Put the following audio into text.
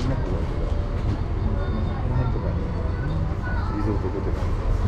みなこういけど、この辺とかに、リゾートホテルとか。